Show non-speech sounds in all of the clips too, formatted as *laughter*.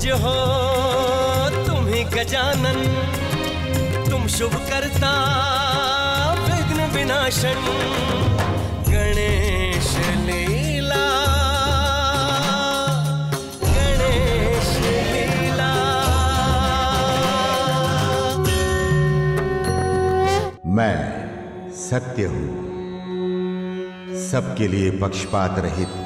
पूज्य हो ही गजानन। तुम शुभ करता विघ्न विनाशन। गणेश लीला। गणेश लीला। मैं सत्य हूँ। सबके लिए पक्षपात रहित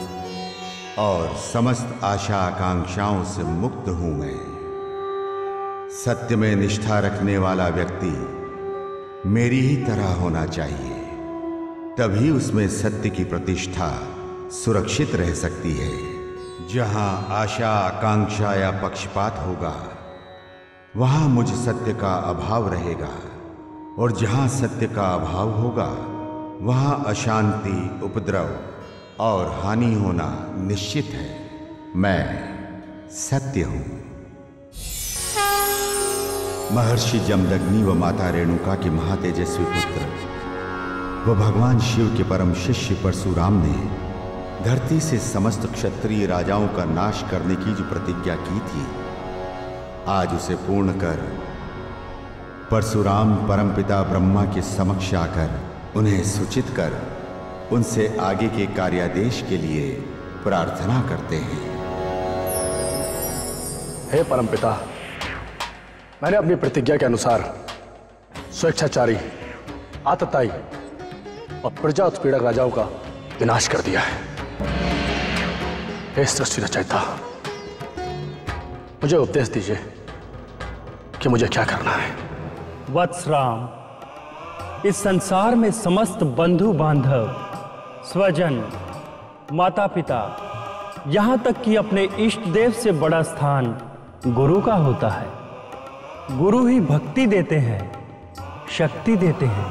और समस्त आशा आकांक्षाओं से मुक्त हूँ मैं। सत्य में निष्ठा रखने वाला व्यक्ति मेरी ही तरह होना चाहिए। तभी उसमें सत्य की प्रतिष्ठा सुरक्षित रह सकती है। जहाँ आशा, आकांक्षा या पक्षपात होगा, वहाँ मुझ सत्य का अभाव रहेगा। और जहाँ सत्य का अभाव होगा, वहाँ अशांति, उपद्रव और हानि होना निश्चित है। मैं सत्य हूँ। महर्षि जमदग्नि व माता रेणुका के महातेजस्वी पुत्र, व भगवान शिव के परम शिष्य परशुराम ने धरती से समस्त क्षत्रिय राजाओं का नाश करने की जो प्रतिज्ञा की थी, आज उसे पूर्ण कर परशुराम परमपिता ब्रह्मा के समक्ष आकर उन्हें सूचित कर उनसे आगे के कार्यादेश के लिए प्रार्थना करते हैं। हे परमपिता मैंने अपनी प्रतिज्ञा के अनुसार स्वेच्छाचारी आतताई और प्रजा उत्पीड़क राजाओं का विनाश कर दिया है। हे सृष्टि रचयिता मुझे उपदेश दीजिए कि मुझे क्या करना है। वत्सराम इस संसार में समस्त बंधु बांधव स्वजन माता पिता यहाँ तक कि अपने इष्ट देव से बड़ा स्थान गुरु का होता है। गुरु ही भक्ति देते हैं, शक्ति देते हैं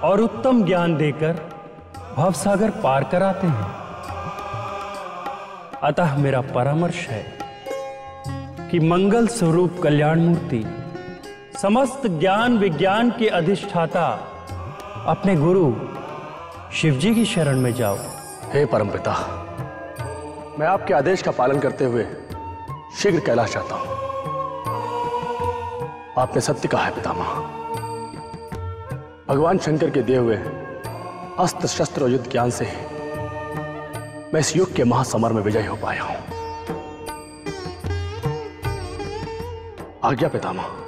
और उत्तम ज्ञान देकर भवसागर पार कराते हैं। अतः मेरा परामर्श है कि मंगल स्वरूप कल्याण मूर्ति, समस्त ज्ञान विज्ञान के अधिष्ठाता, अपने गुरु शिवजी की शरण में जाओ। हे परमपिता, मैं आपके आदेश का पालन करते हुए शीघ्र कैलाश जाता हूँ। आपने सत्य कहा है पितामह भगवान शंकर के दिए हुए अस्त्र शस्त्र और युद्ध ज्ञान से मैं इस युग के महासमर में विजयी हो पाया हूँ। आज्ञा पितामह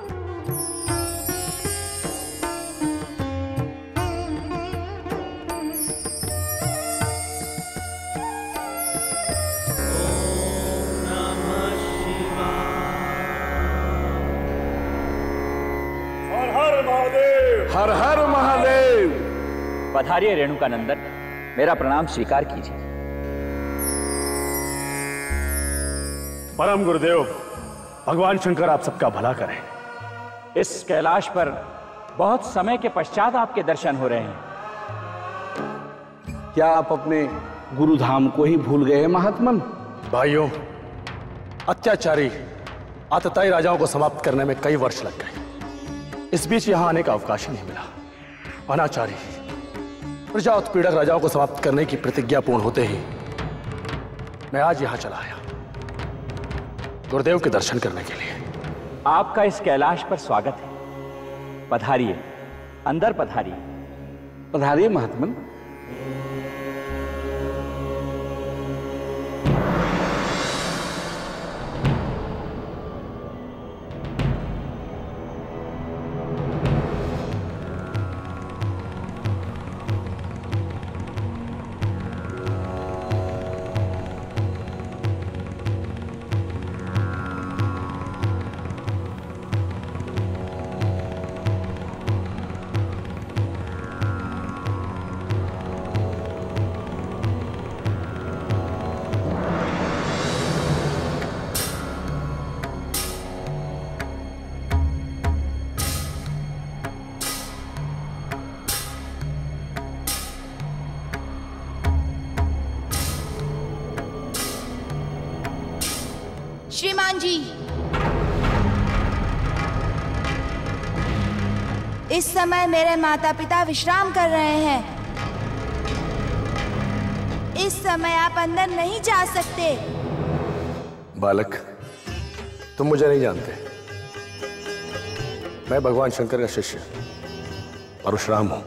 पधारिए रेणुका नंदन मेरा प्रणाम स्वीकार कीजिए। परम गुरुदेव भगवान शंकर आप सबका भला करें। इस कैलाश पर बहुत समय के पश्चात आपके दर्शन हो रहे हैं। क्या आप अपने गुरुधाम को ही भूल गए हैं महात्मन? भाइयों अत्याचारी आतताई राजाओं को समाप्त करने में कई वर्ष लग गए। इस बीच यहाँ आने का अवकाश ही नहीं मिला। अनाचारी प्रजा उत्पीड़क राजाओं को समाप्त करने की प्रतिज्ञा पूर्ण होते ही मैं आज यहाँ चला आया। गुरुदेव के दर्शन करने के लिए। आपका इस कैलाश पर स्वागत है। पधारिए अंदर पधारिए। पधारिए महात्मन। जी। इस समय मेरे माता पिता विश्राम कर रहे हैं। इस समय आप अंदर नहीं जा सकते। बालक तुम मुझे नहीं जानते। मैं भगवान शंकर का शिष्य परशुराम हूँ।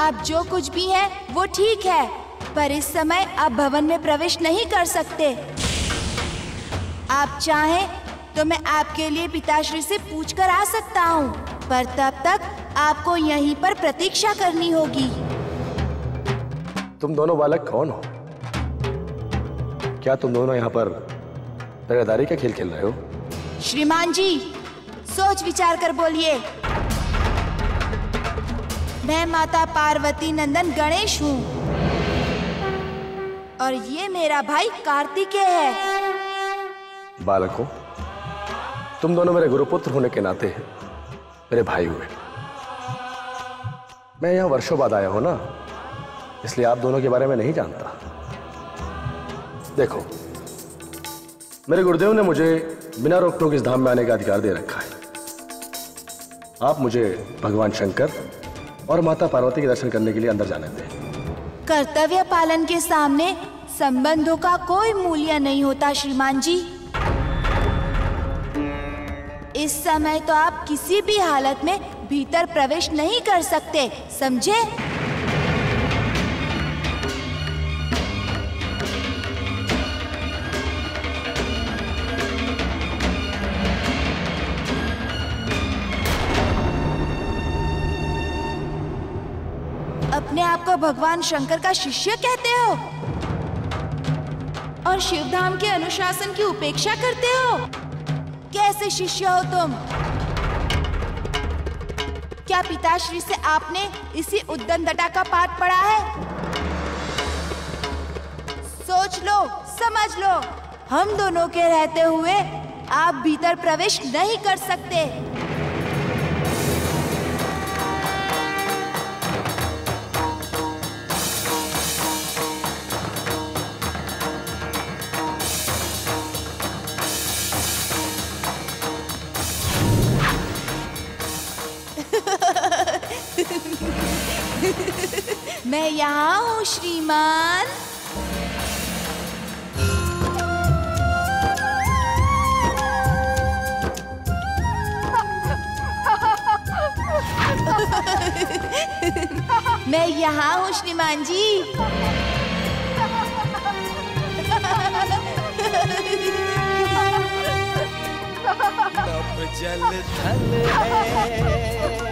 आप जो कुछ भी हैं वो ठीक है। पर इस समय आप भवन में प्रवेश नहीं कर सकते। आप चाहें तो मैं आपके लिए पिताश्री से पूछ कर आ सकता हूँ पर तब तक आपको यहीं पर प्रतीक्षा करनी होगी। तुम दोनों बालक कौन हो? क्या तुम दोनों यहाँ पर पहरेदारी का खेल खेल रहे हो? श्रीमान जी सोच विचार कर बोलिए। मैं माता पार्वती नंदन गणेश हूँ। और ये मेरा भाई कार्तिकेय है। बालकों तुम दोनों मेरे गुरुपुत्र होने के नाते मेरे भाई हुए। मैं यहाँ वर्षों बाद आया हूँ ना इसलिए आप दोनों के बारे में नहीं जानता। देखो मेरे गुरुदेव ने मुझे बिना रोक टोक इस धाम में आने का अधिकार दे रखा है। आप मुझे भगवान शंकर और माता पार्वती के दर्शन करने के लिए अंदर जाने दें। कर्तव्य पालन के सामने संबंधों का कोई मूल्य नहीं होता, श्रीमान जी। इस समय तो आप किसी भी हालत में भीतर प्रवेश नहीं कर सकते, समझे? अपने आप को भगवान शंकर का शिष्य कहते हो? और शिवधाम के अनुशासन की उपेक्षा करते हो? कैसे शिष्य हो तुम? क्या पिताश्री से आपने इसी उद्दन दटा का पाठ पढ़ा है? सोच लो, समझ लो। हम दोनों के रहते हुए आप भीतर प्रवेश नहीं कर सकते। *laughs* मैं यहाँ हूँ श्रीमान। *laughs* मैं यहाँ हूँ श्रीमान जी। *laughs* जल थल लीला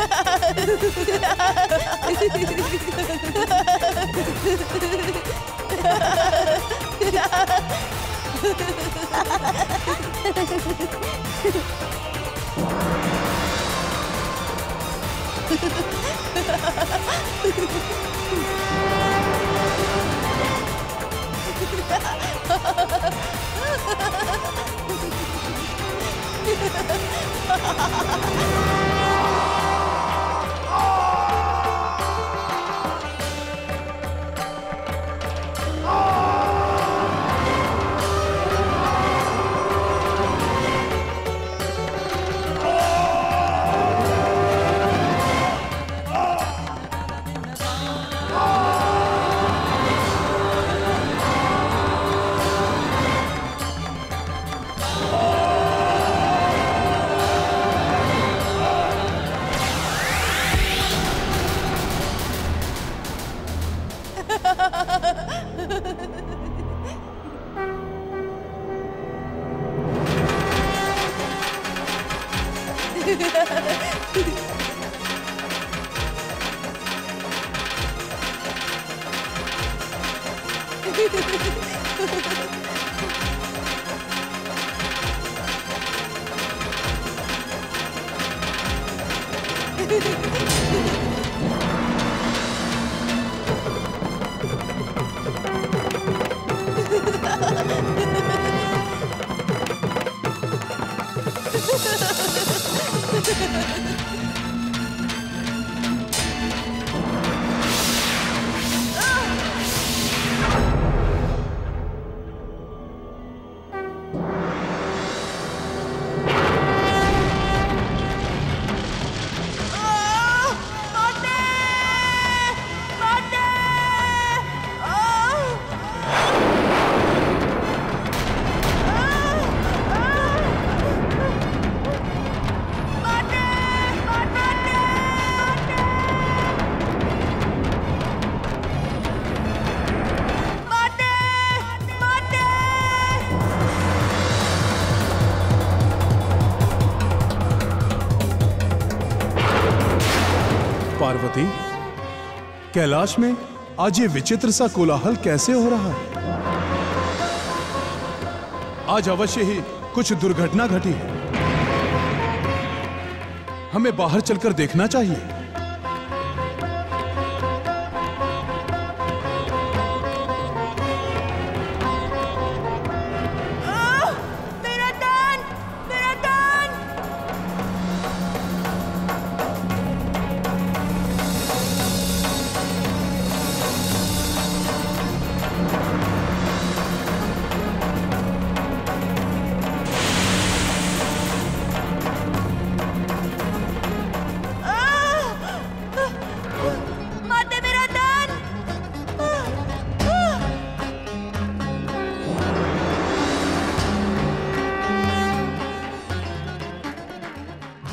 Ha ha ha ha! video. Kailash में आज ये विचित्र सा कोलाहल कैसे हो रहा है? आज अवश्य ही कुछ दुर्घटना घटी है। हमें बाहर चलकर देखना चाहिए।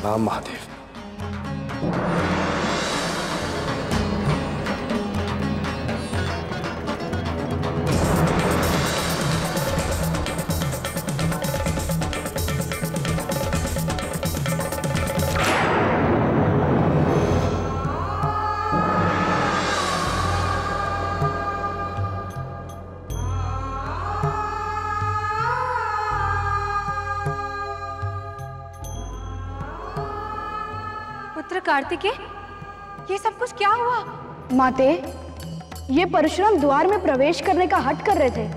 राम महादेव। पुत्र कार्तिकेय ये सब कुछ क्या हुआ? माते, ये परशुराम द्वार में प्रवेश करने का हट कर रहे थे।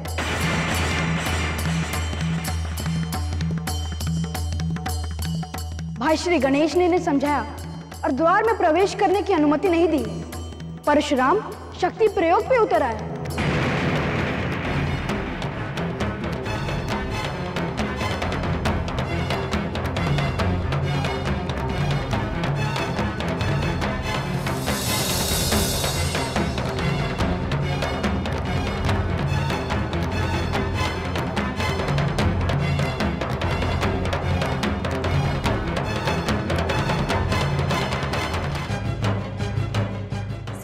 भाई श्री गणेश ने इन्हें समझाया और द्वार में प्रवेश करने की अनुमति नहीं दी। परशुराम शक्ति प्रयोग पे उतर आया।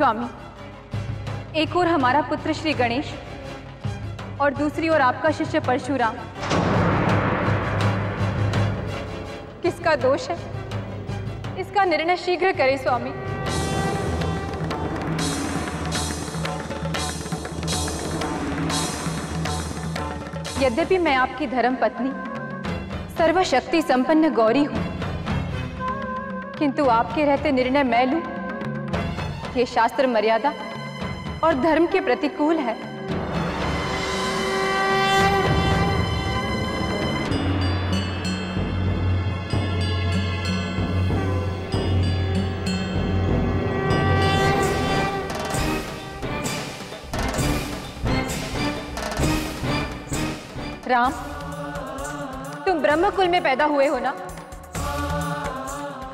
स्वामी। एक ओर हमारा पुत्र श्री गणेश और दूसरी ओर आपका शिष्य परशुराम। किसका दोष है? इसका निर्णय शीघ्र करें स्वामी। यद्यपि मैं आपकी धर्म पत्नी, सर्वशक्ति संपन्न गौरी हूँ, किंतु आपके रहते निर्णय मैं लूँ। ये शास्त्र मर्यादा और धर्म के प्रतिकूल है। राम, तुम ब्रह्मकुल में पैदा हुए हो ना?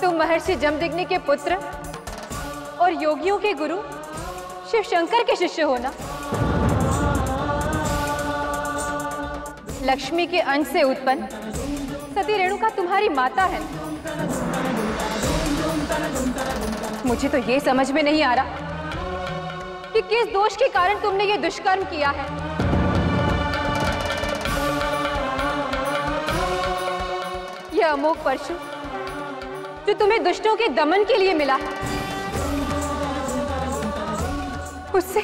तुम महर्षि जमदिग्नि के पुत्र और योगियों के गुरु, शिव शंकर के शिष्य होना। लक्ष्मी के अंश से उत्पन्न सती रेणुका तुम्हारी माता है। मुझे तो ये समझ में नहीं आ रहा कि किस दोष के कारण तुमने ये दुष्कर्म किया है। यह अमोघ परशु, जो तुम्हें दुष्टों के दमन के लिए मिला है। उससे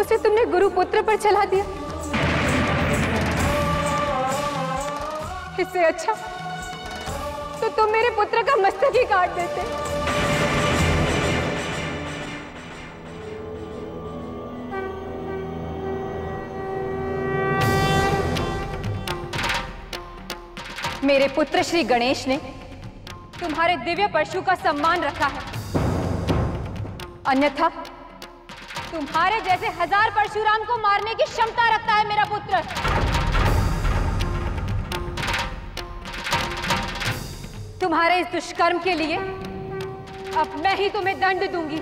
उसे तुमने गुरु पुत्र पर चला दिया। इससे अच्छा तो तुम मेरे पुत्र का मस्तक ही काट देते। मेरे पुत्र श्री गणेश ने तुम्हारे दिव्य परशु का सम्मान रखा है। अन्यथा तुम्हारे जैसे हज़ार परशुराम को मारने की क्षमता रखता है मेरा पुत्र। तुम्हारे इस दुष्कर्म के लिए अब मैं ही तुम्हें दंड दूँगी।